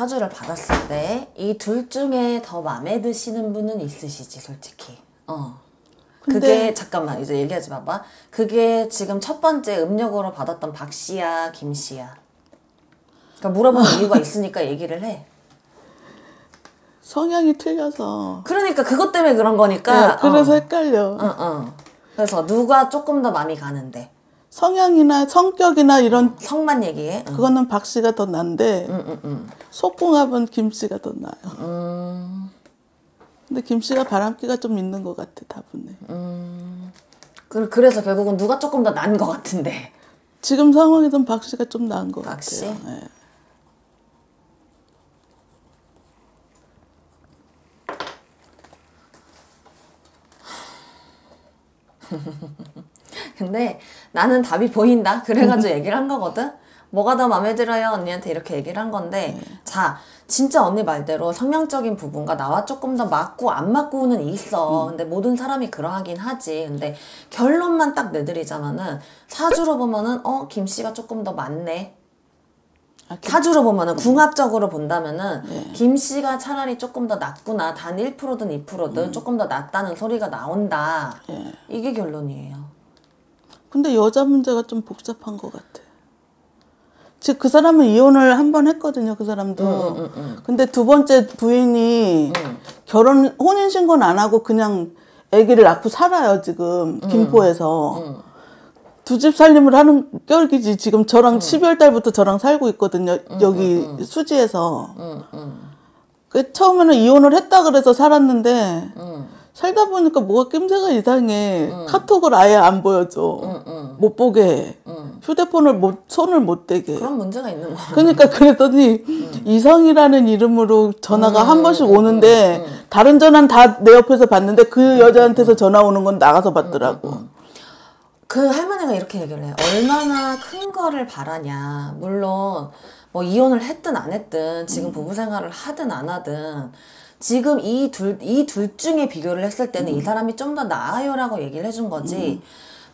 사주를 받았을 때 이 둘 중에 더 마음에 드시는 분은 있으시지 솔직히. 어. 근데- 그게 잠깐만 이제 얘기하지 마봐. 그게 지금 첫 번째 음력으로 받았던 박 씨야, 김 씨야. 그러니까 물어보는 이유가 있으니까 얘기를 해. 성향이 틀려서. 그러니까 그것 때문에 그런 거니까. 네, 그래서 어. 헷갈려. 어, 어. 그래서 누가 조금 더 마음이 가는데 성향이나 성격이나 이런 성만 얘기해. 응. 그거는 박 씨가 더 난데 응, 응, 응. 속궁합은 김 씨가 더 나요. 음. 근데 김 씨가 바람기가 좀 있는 것 같아 다분해. 그- 그래서 결국은 누가 조금 더 난 것 같은데. 지금 상황에선 박 씨가 좀 나은 것 박 씨? 같아요. 예. 근데 나는 답이 보인다. 그래가지고 얘기를 한 거거든. 뭐가 더 마음에 들어요? 언니한테 이렇게 얘기를 한 건데, 자, 진짜 언니 말대로 성향적인 부분과 나와 조금 더 맞고 안 맞고는 있어. 근데 모든 사람이 그러하긴 하지. 근데 결론만 딱 내드리자면은 사주로 보면은 어 김 씨가 조금 더 맞네. 아, 김- 사주로 보면은 궁합적으로 본다면은 김 씨가 차라리 조금 더 낫구나. 단 1%든 2%든 조금 더 낫다는 소리가 나온다. 예. 이게 결론이에요. 근데 여자 문제가 좀 복잡한 것 같아. 즉 그 사람은 이혼을 한 번 했거든요. 그 사람도. 근데 두 번째 부인이 결혼 혼인 신고는 안 하고 그냥 아기를 낳고 살아요 지금 김포에서. 두 집 살림을 하는 격이지 지금 저랑 12월 달부터 저랑 살고 있거든요. 여기 수지에서. 그 처음에는 이혼을 했다 그래서 살았는데 살다 보니까 뭐가 낌새가 이상해. 카톡을 아예 안 보여줘. 못 보게 해. 휴대폰을 못, 손을 못 대게. 해. 그런 문제가 있는 거야. 그러니까 그랬더니 이성이라는 이름으로 전화가 한 번씩 오는데 다른 전화는 다 내 옆에서 받는데 그 여자한테서 전화 오는 건 나가서 받더라고. 그 할머니가 이렇게 얘기를 해요. 얼마나 큰 거를 바라냐. 물론 뭐 이혼을 했든 안 했든 지금 부부 생활을 하든 안 하든 지금 이 둘 이 둘 중에 비교를 했을 때는 이 사람이 좀 더 나아요라고 얘기를 해준 거지.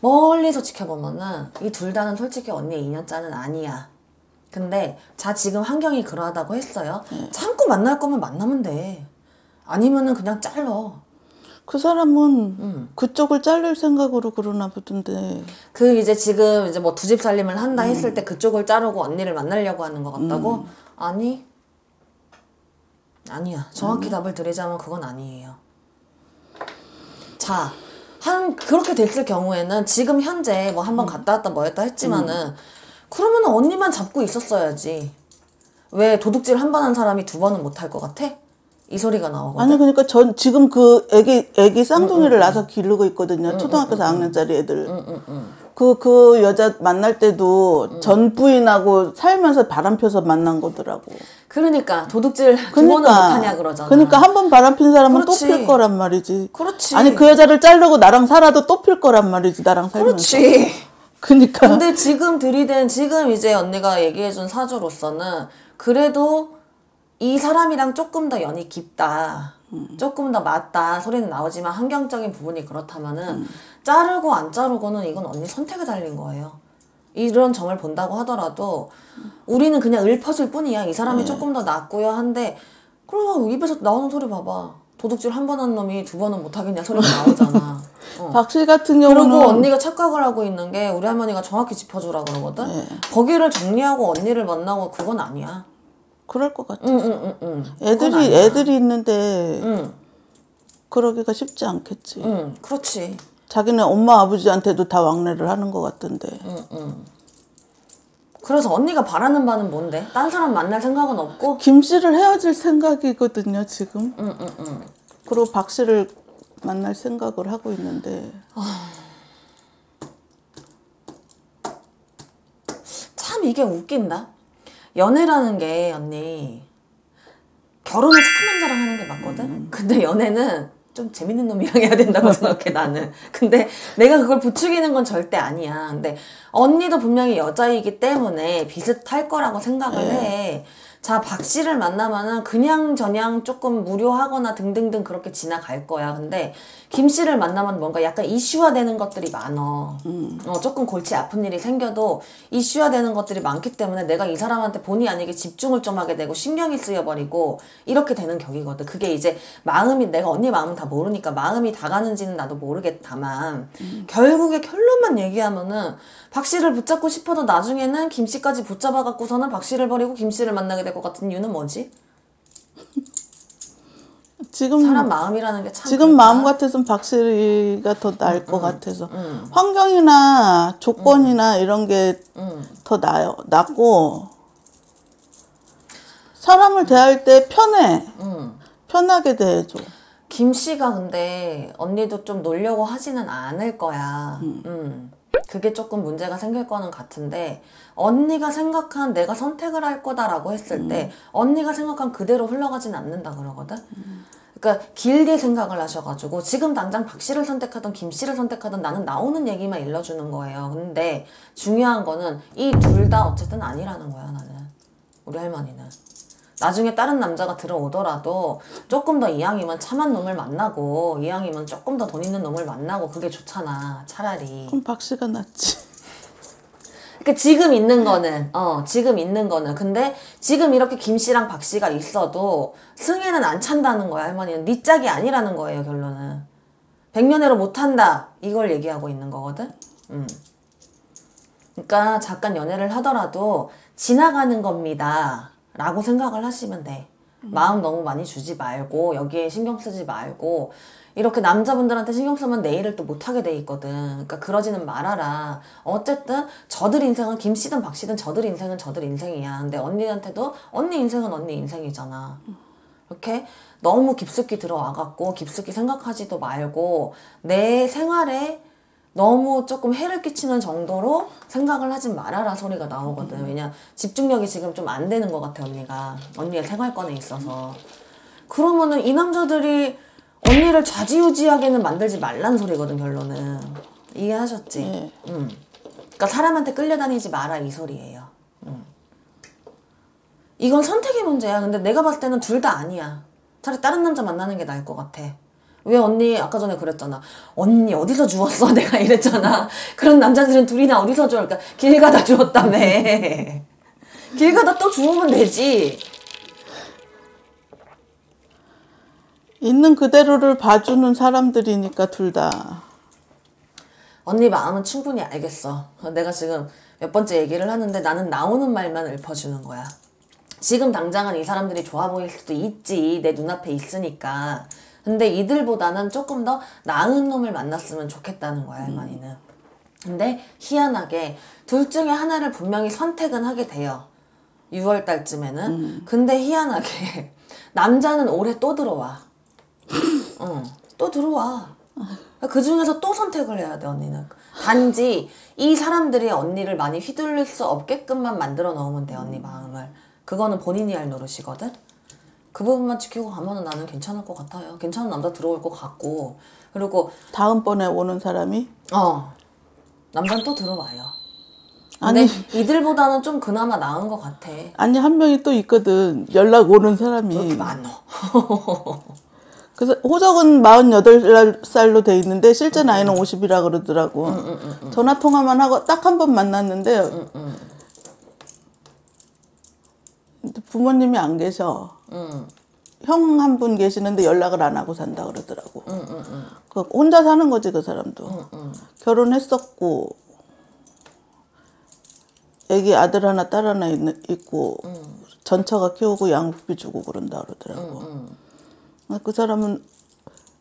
멀리서 지켜보면은 이 둘 다는 솔직히 언니의 인연자는 아니야. 근데 자 지금 환경이 그러하다고 했어요. 참고 만날 거면 만나면 돼. 아니면은 그냥 잘러. 그 사람은 그쪽을 자를 생각으로 그러나 보던데. 그 이제 지금 이제 뭐 두 집 살림을 한다 했을 때 그쪽을 자르고 언니를 만나려고 하는 것 같다고? 아니 아니야. 정확히 답을 드리자면 그건 아니에요. 자 한 그렇게 됐을 경우에는 지금 현재 뭐 한번 갔다 왔다 뭐 했다 했지만은 그러면은 언니만 잡고 있었어야지. 왜 도둑질 한 번 한 사람이 두 번은 못 할 것 같아? 이 소리가 나오거든. 아니 그러니까 전 지금 그 애기 애기 쌍둥이를 낳아서 기르고 있거든요. 초등학교 4학년짜리 애들. 그 그 여자 만날 때도 전 부인하고 살면서 바람 펴서 만난 거더라고. 그러니까 도둑질 두 번은 못하냐 그러잖아 그러니까 한 번 바람 핀 사람은 또. 필 거란 말이지. 그렇지 아니 그 여자를 자르고 나랑 살아도 또 필 거란 말이지. 나랑 살면서. 그렇지 그러니까 근데 지금 들이댄 지금 이제 언니가 얘기해준 사주로서는 그래도 이 사람이랑 조금 더 연이 깊다. 조금 더 맞다 소리는 나오지만 환경적인 부분이 그렇다면은 자르고 안 자르고는 이건 언니 선택에 달린 거예요. 이런 점을 본다고 하더라도 우리는 그냥 읊어줄 뿐이야. 이 사람이 조금 더 낫고요 한데 그러면 입에서 나오는 소리 봐봐. 도둑질 한 번 한 놈이 두 번은 못하겠냐 소리가 나오잖아. 어. 박씨 같은 경우는 그리고 언니가 착각을 하고 있는 게 우리 할머니가 정확히 짚어주라 그러거든. 네. 거기를 정리하고 언니를 만나고 그건 아니야. 그럴 것 같아. 응 응 응응. 그건 애들이 아니야. 애들이 있는데 응, 그러기가 쉽지 않겠지. 응, 그렇지. 자기네 엄마 아버지한테도 다 왕래를 하는 것 같던데. 그래서 언니가 바라는 바는 뭔데? 딴 사람 만날 생각은 없고? 김 씨를 헤어질 생각이거든요 지금. 응 응 응. 그리고 박 씨를 만날 생각을 하고 있는데 참 이게 웃긴다. 연애라는 게 언니 결혼을 착한 남자랑 하는 게 맞거든. 근데 연애는 좀 재밌는 놈이랑 해야 된다고 생각해 나는. 근데 내가 그걸 부추기는 건 절대 아니야. 근데 언니도 분명히 여자이기 때문에 비슷할 거라고 생각을 해. 자, 박 씨를 만나면은 그냥 저냥 조금 무료하거나 등등등 그렇게 지나갈 거야. 근데 김 씨를 만나면 뭔가 약간 이슈화 되는 것들이 많어. 어, 조금 골치 아픈 일이 생겨도 이슈화 되는 것들이 많기 때문에 내가 이 사람한테 본의 아니게 집중을 좀 하게 되고 신경이 쓰여버리고 이렇게 되는 격이거든. 그게 이제 마음이, 내가 언니 마음은 다 모르니까 마음이 다 가는지는 나도 모르겠다만 결국에 결론만 얘기하면은 박 씨를 붙잡고 싶어도 나중에는 김 씨까지 붙잡아 갖고서는 박 씨를 버리고 김 씨를 만나게 될것 같은 이유는 뭐지? 지금 사람 마음이라는 게 참 지금 마음 같아서는 박씨가 더 나을 것 같아서. 환경이나 조건이나 이런 게 더 나요 낫고 사람을 대할 때 편해. 편하게 대해줘. 김 씨가 근데 언니도 좀 놀려고 하지는 않을 거야. 음. 그게 조금 문제가 생길 거는 같은데 언니가 생각한 내가 선택을 할 거다라고 했을 때 언니가 생각한 그대로 흘러가진 않는다 그러거든. 그러니까 길게 생각을 하셔가지고 지금 당장 박 씨를 선택하든 김 씨를 선택하든 나는 나오는 얘기만 일러주는 거예요. 근데 중요한 거는 이 둘 다 어쨌든 아니라는 거야 나는 우리 할머니는. 나중에 다른 남자가 들어오더라도 조금 더 이왕이면 참한 놈을 만나고 이왕이면 조금 더 돈 있는 놈을 만나고 그게 좋잖아 차라리. 그럼 박씨가 낫지. 그러니까 지금 있는 거는 어 지금 있는 거는. 근데 지금 이렇게 김 씨랑 박 씨가 있어도 승혜는 안 찬다는 거야 할머니는. 네 짝이 아니라는 거예요 결론은. 백년해로 못 한다 이걸 얘기하고 있는 거거든? 음. 그러니까 잠깐 연애를 하더라도 지나가는 겁니다 라고 생각을 하시면 돼. 마음 너무 많이 주지 말고 여기에 신경 쓰지 말고. 이렇게 남자분들한테 신경 쓰면 내 일을 또 못하게 돼 있거든. 그러니까 그러지는 말아라. 어쨌든 저들 인생은 김 씨든 박 씨든 저들 인생은 저들 인생이야. 근데 언니한테도 언니 인생은 언니 인생이잖아. 이렇게 너무 깊숙이 들어와갖고 깊숙이 생각하지도 말고 내 생활에 너무 조금 해를 끼치는 정도로 생각을 하지 말아라 소리가 나오거든. 왜냐 집중력이 지금 좀 안 되는 것 같아 언니가 언니의 생활권에 있어서. 그러면은 이 남자들이 언니를 좌지우지하게는 만들지 말란 소리거든 결론은. 이해하셨지? 네. 음. 그러니까 사람한테 끌려다니지 마라 이 소리예요. 음. 이건 선택의 문제야. 근데 내가 봤을 때는 둘 다 아니야. 차라리 다른 남자 만나는 게 나을 것 같아. 왜 언니 아까 전에 그랬잖아. 언니 어디서 주웠어? 내가 이랬잖아. 그런 남자들은 둘이나 어디서 주워? 그러니까 길 가다 주웠다며. 길 가다 또 주우면 되지. 있는 그대로를 봐주는 사람들이니까 둘 다. 언니 마음은 충분히 알겠어. 내가 지금 몇 번째 얘기를 하는데 나는 나오는 말만 읊어주는 거야. 지금 당장은 이 사람들이 좋아 보일 수도 있지. 내 눈앞에 있으니까. 근데 이들보다는 조금 더 나은 놈을 만났으면 좋겠다는 거야, 할머니는. 근데 희한하게 둘 중에 하나를 분명히 선택은 하게 돼요. 6월 달쯤에는. 근데 희한하게 남자는 올해 또 들어와. 응, 또 들어와. 그 중에서 또 선택을 해야 돼, 언니는. 단지 이 사람들이 언니를 많이 휘둘릴 수 없게끔만 만들어 놓으면 돼, 언니 마음을. 그거는 본인이 할 노릇이거든? 그 부분만 지키고 가면은 나는 괜찮을 것 같아요. 괜찮은 남자 들어올 것 같고. 그리고, 다음번에 오는 사람이 어, 남자는 또 들어와요. 아니. 이들보다는 좀 그나마 나은 것 같아. 아니 한 명이 또 있거든 연락 오는 사람이 그렇게 많어. 그래서 호적은 48살로 돼 있는데 실제 나이는 50이라 그러더라고 전화 통화만 하고 딱 한 번 만났는데 부모님이 안 계셔 응, 형 한 분 계시는데 연락을 안 하고 산다 그러더라고. 그 혼자 사는 거지 그 사람도. 결혼했었고 애기 아들 하나 딸 하나 있, 있고 전처가 키우고 양육비 주고 그런다 그러더라고. 아, 그 사람은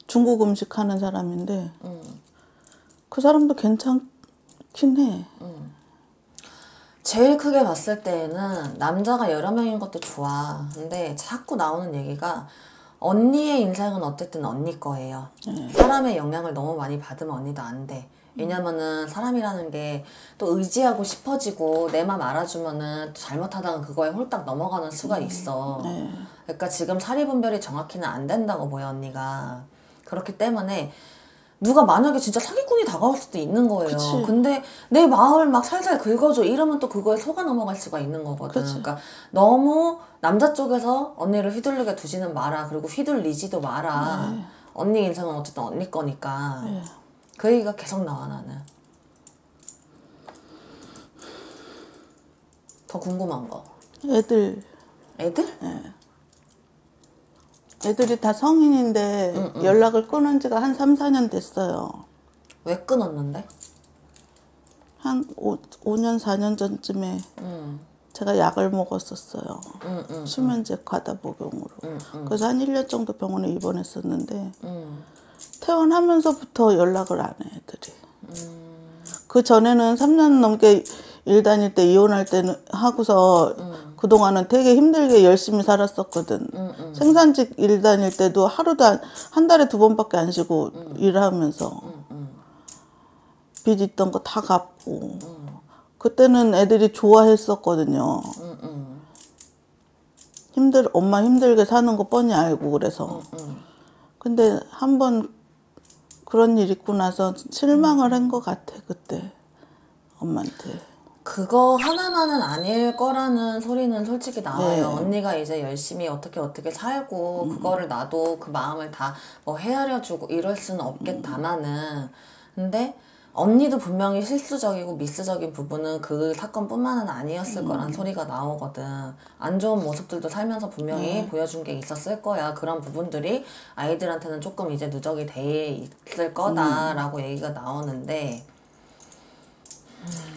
중국 음식 하는 사람인데 그 사람도 괜찮긴 해. 제일 크게 봤을 때에는 남자가 여러 명인 것도 좋아. 근데 자꾸 나오는 얘기가 언니의 인생은 어쨌든 언니 거예요. 사람의 영향을 너무 많이 받으면 언니도 안 돼. 왜냐면은 사람이라는 게 또 의지하고 싶어지고 내 맘 알아주면은 또 잘못하다가 그거에 홀딱 넘어가는 수가 있어. 그러니까 지금 사리 분별이 정확히는 안 된다고 보여 언니가. 그렇기 때문에 누가 만약에 진짜 사기꾼이 다가올 수도 있는 거예요. 그치. 근데 내 마음을 막 살살 긁어줘 이러면 또 그거에 속아 넘어갈 수가 있는 거거든. 그치. 그러니까 너무 남자 쪽에서 언니를 휘둘르게 두지는 마라. 그리고 휘둘리지도 마라. 네. 언니 인생은 어쨌든 언니 거니까. 그 얘기가 계속 나와 나는. 더 궁금한 거. 애들 애들? 애들이 다 성인인데 연락을 끊은 지가 한 3, 4년 됐어요. 왜 끊었는데? 한 5, 5년, 4년 전쯤에 음, 제가 약을 먹었었어요. 음, 음, 수면제 과다 복용으로. 그래서 한 1년 정도 병원에 입원했었는데 음. 퇴원하면서부터 연락을 안 해, 애들이. 음. 그 전에는 3년 넘게 일 다닐 때 이혼할 때는 하고서 음. 그동안은 되게 힘들게 열심히 살았었거든. 음, 생산직 일 다닐 때도 하루도 안, 한 달에 두 번밖에 안 쉬고 일하면서 빚 있던 거 다 갚고. 그때는 애들이 좋아했었거든요. 음, 음, 힘들 엄마 힘들게 사는 거 뻔히 알고 그래서. 음. 근데 한 번 그런 일 있고 나서 실망을 한 것 같아 그때 엄마한테. 그거 하나만은 아닐 거라는 소리는 솔직히 나와요. 네. 언니가 이제 열심히 어떻게 어떻게 살고 그거를 나도 그 마음을 다 뭐 헤아려 주고 이럴 수는 없겠다마는 근데 언니도 분명히 실수적이고 미스적인 부분은 그 사건뿐만은 아니었을 거란 소리가 나오거든. 안 좋은 모습들도 살면서 분명히 보여준 게 있었을 거야. 그런 부분들이 아이들한테는 조금 이제 누적이 돼 있을 거다라고 얘기가 나오는데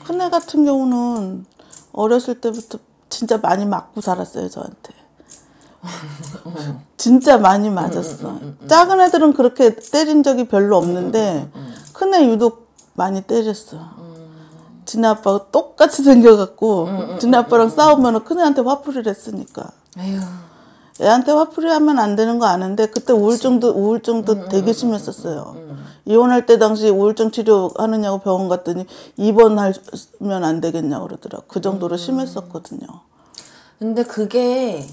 큰애 같은 경우는 어렸을 때부터 진짜 많이 맞고 살았어요 저한테. 진짜 많이 맞았어. 작은 애들은 그렇게 때린 적이 별로 없는데 큰애 유독 많이 때렸어. 지네 아빠가 똑같이 생겨갖고 지네 아빠랑 싸우면 큰애한테 화풀이를 했으니까. 에휴. 애한테 화풀이 하면 안 되는 거 아는데 그때 우울증도 우울증도 되게 심했었어요. 이혼할 때 당시 우울증 치료하느냐고 병원 갔더니 입원하면 안 되겠냐고 그러더라. 그 정도로 심했었거든요. 근데 그게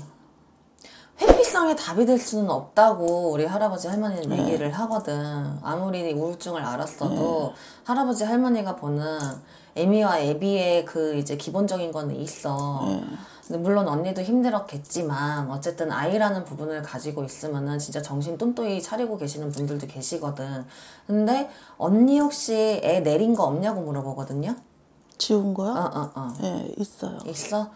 회피성의 답이 될 수는 없다고 우리 할아버지 할머니는 네. 얘기를 하거든. 아무리 우울증을 알았어도 할아버지 할머니가 보는 에미와 에비의 그 이제 기본적인 거는 있어. 네. 근데 물론 언니도 힘들었겠지만 어쨌든 아이라는 부분을 가지고 있으면은 진짜 정신 똔똔이 차리고 계시는 분들도 계시거든. 근데 언니 혹시 애 내린 거 없냐고 물어보거든요. 지운 거야? 어, 어, 어. 예, 있어요. 있어?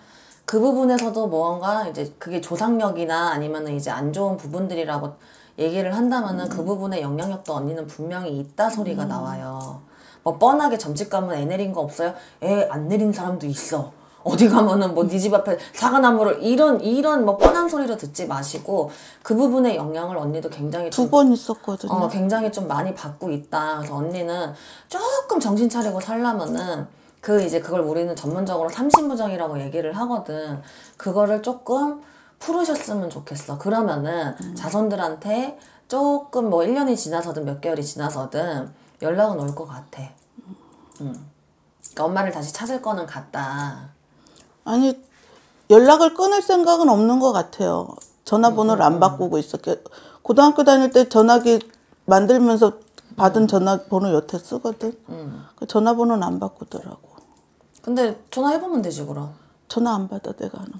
그 부분에서도 뭔가 이제 그게 조상력이나 아니면은 이제 안 좋은 부분들이라고 얘기를 한다면은 그 부분에 영향력도 언니는 분명히 있다 소리가 나와요. 뭐 뻔하게 점집 가면 애 내린 거 없어요? 애 안 내린 사람도 있어. 어디 가면은 뭐 네 집 앞에 사과나무를 이런 이런 뭐 뻔한 소리로 듣지 마시고 그 부분의 영향을 언니도 굉장히 좀두번 있었거든요. 어, 굉장히 좀 많이 받고 있다. 그래서 언니는 조금 정신 차리고 살려면은 그 이제 그걸 우리는 전문적으로 삼신부정이라고 얘기를 하거든. 그거를 조금 풀으셨으면 좋겠어. 그러면은 자손들한테 조금 뭐 1년이 지나서든 몇 개월이 지나서든 연락은 올 것 같아. 음. 그러니까 엄마를 다시 찾을 거는 같다. 아니 연락을 끊을 생각은 없는 것 같아요. 전화번호를 안 바꾸고 있었게 고등학교 다닐 때 전화기 만들면서 받은 전화번호 여태 쓰거든. 그 전화번호는 안 바꾸더라고. 근데 전화해보면 되지, 그럼. 전화 안 받아 내가 하는 거.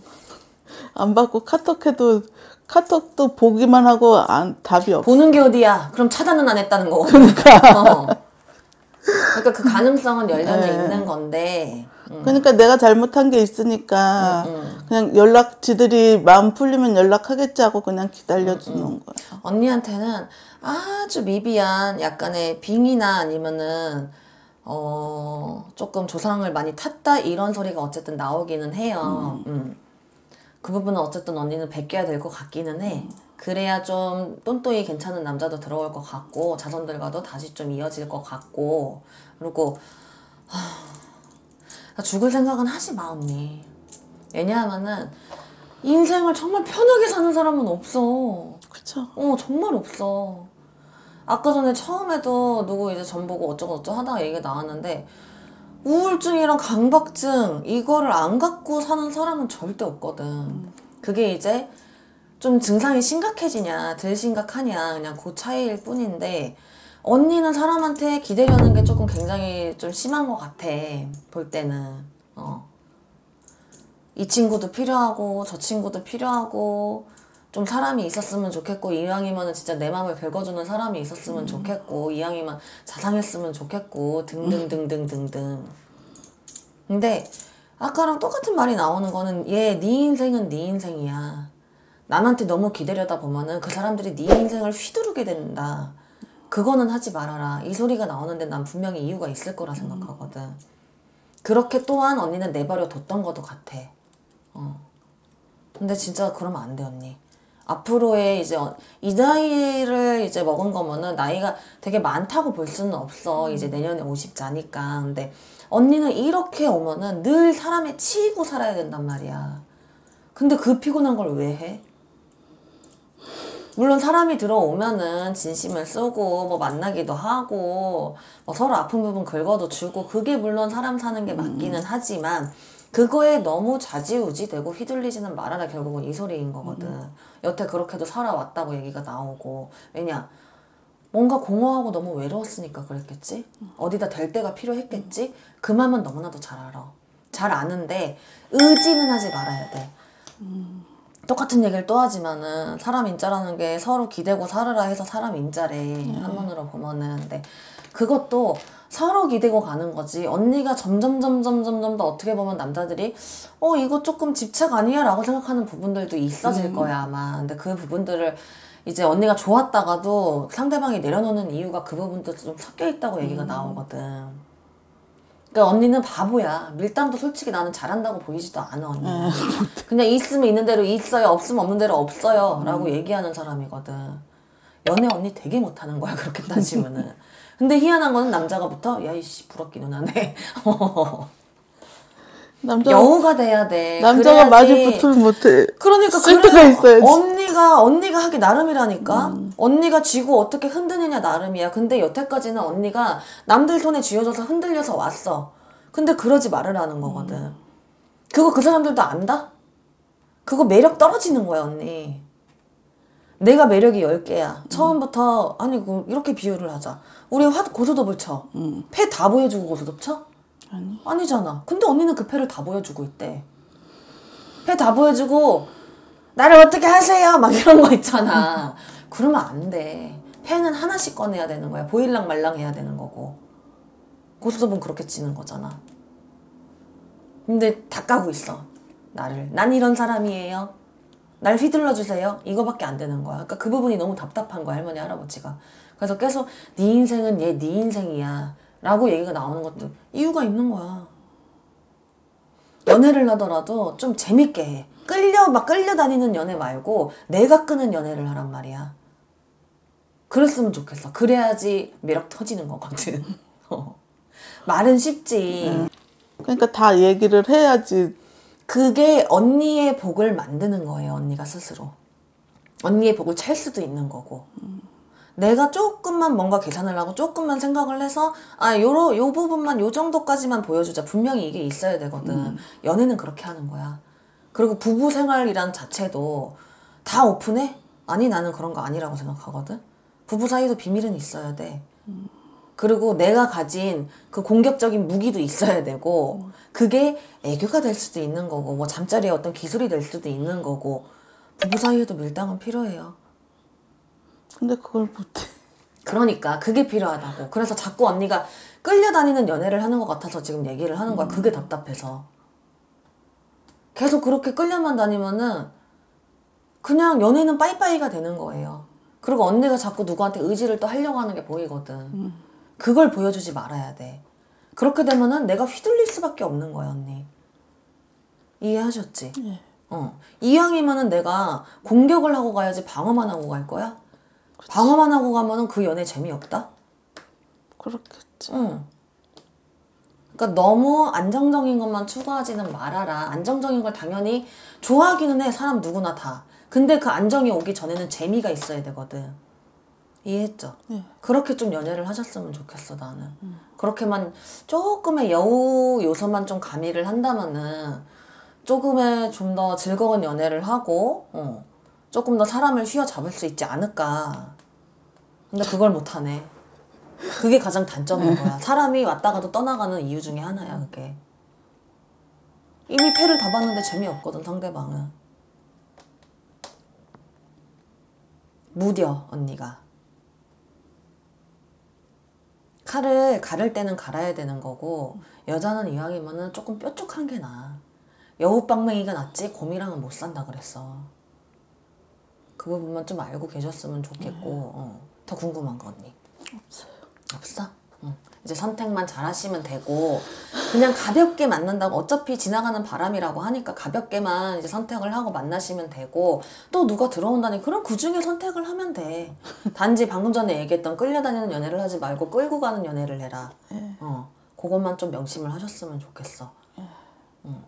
안 받고 카톡해도 카톡도 보기만 하고 안 답이 없어. 보는 게 어디야? 그럼 차단은 안 했다는 거고. 그러니까. 그러니까 그 가능성은 열려는 네. 있는 건데. 음. 그러니까 내가 잘못한 게 있으니까 그냥 연락 지들이 마음 풀리면 연락하겠지 하고 그냥 기다려 주는 거야. 언니한테는 아주 미비한 약간의 빙이나 아니면은 어 조금 조상을 많이 탔다 이런 소리가 어쨌든 나오기는 해요. 음. 그 부분은 어쨌든 언니는 베껴야 될 것 같기는 해. 그래야 좀 똔똔이 괜찮은 남자도 들어올 것 같고 자손들과도 다시 좀 이어질 것 같고 그리고 하, 나 죽을 생각은 하지 마 언니. 왜냐하면은 인생을 정말 편하게 사는 사람은 없어. 그쵸? 어 정말 없어. 아까 전에 처음에도 누구 이제 전 보고 어쩌고 저쩌고 하다가 얘기가 나왔는데 우울증이랑 강박증 이거를 안 갖고 사는 사람은 절대 없거든. 그게 이제 좀 증상이 심각해지냐 덜 심각하냐 그냥 그 차이일 뿐인데 언니는 사람한테 기대려는 게 조금 굉장히 좀 심한 것 같아. 볼 때는. 어. 이 친구도 필요하고, 저 친구도 필요하고, 좀 사람이 있었으면 좋겠고, 이왕이면은 진짜 내 마음을 긁어주는 사람이 있었으면 좋겠고, 이왕이면 자상했으면 좋겠고, 등등등등등등. 근데, 아까랑 똑같은 말이 나오는 거는, 얘, 네 인생은 네 인생이야. 남한테 너무 기대려다 보면은 그 사람들이 네 인생을 휘두르게 된다. 그거는 하지 말아라. 이 소리가 나오는데 난 분명히 이유가 있을 거라 생각하거든. 그렇게 또한 언니는 내버려 뒀던 것도 같아. 어. 근데 진짜 그러면 안 돼, 언니. 앞으로의 이제 어- 이 나이를 이제 먹은 거면은 나이가 되게 많다고 볼 수는 없어. 이제 내년에 50자니까. 근데 언니는 이렇게 오면은 늘 사람에 치이고 살아야 된단 말이야. 근데 그 피곤한 걸 왜 해? 물론 사람이 들어오면은 진심을 쓰고 뭐 만나기도 하고 뭐 서로 아픈 부분 긁어도 주고 그게 물론 사람 사는 게 맞기는 하지만 그거에 너무 좌지우지 되고 휘둘리지는 말아라 결국은 이 소리인 거거든. 여태 그렇게도 살아왔다고 얘기가 나오고 왜냐 뭔가 공허하고 너무 외로웠으니까 그랬겠지? 어디다 댈 데가 필요했겠지? 그 마음은 너무나도 잘 알아. 잘 아는데 의지는 하지 말아야 돼. 똑같은 얘기를 또 하지만은 사람 인자라는 게 서로 기대고 살으라 해서 사람 인자래. 한문으로 보면은. 근데 그것도 서로 기대고 가는 거지. 언니가 점점 점점 점점 더 어떻게 보면 남자들이 어 이거 조금 집착 아니야라고 생각하는 부분들도 있어질 거야 아마. 근데 그 부분들을 이제 언니가 좋았다가도 상대방이 내려놓는 이유가 그 부분도 좀 섞여 있다고 얘기가 나오거든. 그러니까 언니는 바보야. 밀당도 솔직히 나는 잘한다고 보이지도 않아 언니. 그냥 있으면 있는 대로 있어요. 없으면 없는 대로 없어요. 라고 얘기하는 사람이거든. 연애 언니 되게 못하는 거야 그렇게 따지면은. 근데 희한한 거는 남자가부터 야이씨 부럽기 누나네. 남자 여우가 돼야 돼. 남자가. 많이 붙을 못해. 그러니까 쓸 데가 그래서 있어야지. 언니가 언니가 하기 나름이라니까. 언니가 쥐고 어떻게 흔드느냐 나름이야. 근데 여태까지는 언니가 남들 손에 쥐어져서 흔들려서 왔어. 근데 그러지 말으라는 거거든. 그거 그 사람들도 안다? 그거 매력 떨어지는 거야 언니. 내가 매력이 10개야. 처음부터 아니 그 이렇게 비유를 하자. 우리 화 고소톱을 쳐. 패 다 보여주고 고소톱 쳐? 아니. 아니잖아. 근데 언니는 그 패를 다 보여주고 있대. 패 다 보여주고 나를 어떻게 하세요? 막 이런 거 있잖아. 그러면 안 돼. 패는 하나씩 꺼내야 되는 거야. 보일랑 말랑 해야 되는 거고. 고수톱은 그렇게 치는 거잖아. 근데 다 까고 있어. 나를. 난 이런 사람이에요. 날 휘둘러 주세요. 이거밖에 안 되는 거야. 그러니까 그 부분이 너무 답답한 거야, 할머니 할아버지가. 그래서 계속 네 인생은 얘 네 인생이야. 라고 얘기가 나오는 것도 이유가 있는 거야. 연애를 하더라도 좀 재밌게 해. 끌려 막 끌려다니는 연애 말고 내가 끄는 연애를 하란 말이야. 그랬으면 좋겠어. 그래야지 매력 터지는 거거든. 어. 말은 쉽지. 그러니까 다 얘기를 해야지. 그게 언니의 복을 만드는 거예요, 언니가 스스로. 언니의 복을 찰 수도 있는 거고. 내가 조금만 뭔가 계산을 하고 조금만 생각을 해서 아 요러 요 부분만 요 정도까지만 보여주자. 분명히 이게 있어야 되거든. 연애는 그렇게 하는 거야. 그리고 부부 생활이란 자체도 다 오픈해? 아니 나는 그런 거 아니라고 생각하거든. 부부 사이도 비밀은 있어야 돼. 그리고 내가 가진 그 공격적인 무기도 있어야 되고 그게 애교가 될 수도 있는 거고 뭐 잠자리의 어떤 기술이 될 수도 있는 거고 부부 사이에도 밀당은 필요해요 근데 그걸 못해. 그러니까 그게 필요하다고. 그래서 자꾸 언니가 끌려다니는 연애를 하는 것 같아서 지금 얘기를 하는 거야. 그게 답답해서. 계속 그렇게 끌려만 다니면은 그냥 연애는 빠이빠이가 되는 거예요. 그리고 언니가 자꾸 누구한테 의지를 또 하려고 하는 게 보이거든. 그걸 보여주지 말아야 돼. 그렇게 되면은 내가 휘둘릴 수밖에 없는 거야, 언니. 이해하셨지? 예. 어. 이왕이면은 내가 공격을 하고 가야지 방어만 하고 갈 거야? 방어만 하고 가면은 그 연애 재미없다? 그렇겠지. 응. 그러니까 너무 안정적인 것만 추구하지는 말아라. 안정적인 걸 당연히 좋아하기는 해. 사람 누구나 다. 근데 그 안정이 오기 전에는 재미가 있어야 되거든. 이해했죠? 네. 그렇게 좀 연애를 하셨으면 좋겠어, 나는. 그렇게만 조금의 여우 요소만 좀 가미를 한다면은 조금의 좀 더 즐거운 연애를 하고, 어, 조금 더 사람을 휘어잡을 수 있지 않을까. 근데 그걸 못하네. 그게 가장 단점인 거야. 사람이 왔다가도 떠나가는 이유 중에 하나야, 그게. 이미 패를 다 봤는데 재미없거든, 상대방은. 무뎌, 언니가. 칼을 가를 때는 갈아야 되는 거고, 여자는 이왕이면은 조금 뾰족한 게 나아. 여우빵맹이가 낫지, 곰이랑은 못 산다 그랬어. 그 부분만 좀 알고 계셨으면 좋겠고, 어. 더 궁금한 거, 언니. 없어요. 없어? 응. 이제 선택만 잘 하시면 되고 그냥 가볍게 만난다고 어차피 지나가는 바람이라고 하니까 가볍게만 이제 선택을 하고 만나시면 되고 또 누가 들어온다니 그럼 그 중에 선택을 하면 돼 단지 방금 전에 얘기했던 끌려다니는 연애를 하지 말고 끌고 가는 연애를 해라 어 그것만 좀 명심을 하셨으면 좋겠어 응.